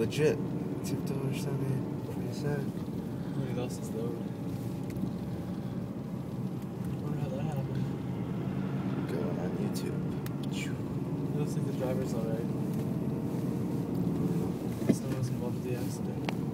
legit. Two dollars seventy. What he said. He lost. Wonder how that happened. Go on YouTube. It looks like the driver's alright. Someone was involved in the accident.